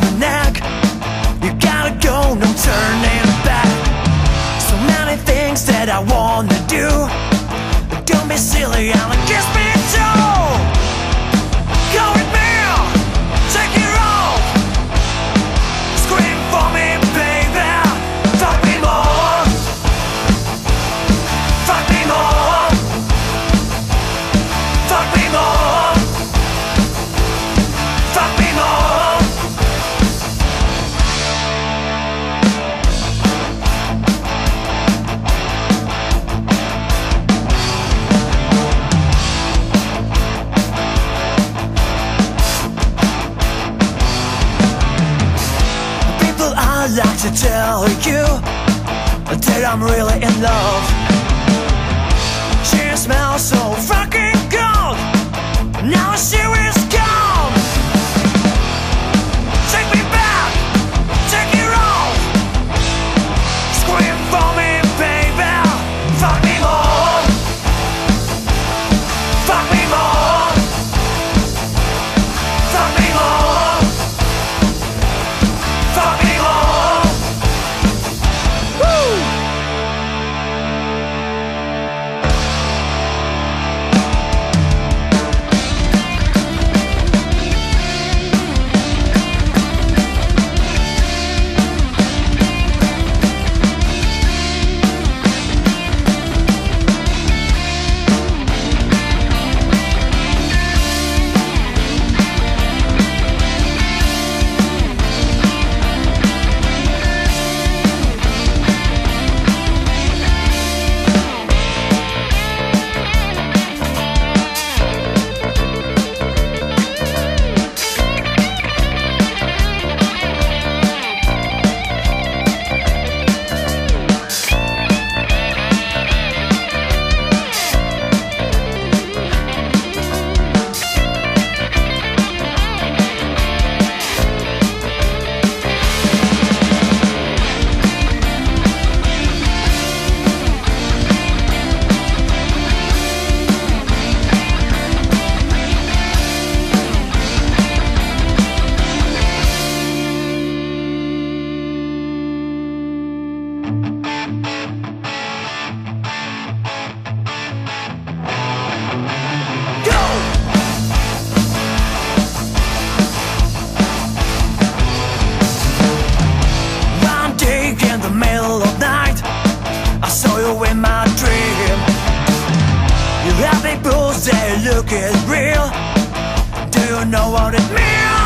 my neck. You gotta go, no turning back. So many things that I wanna do. Don't be silly, I'ma kiss me like to tell you That I'm really in love. She smells so fucking look, it's real. Do you know what it means?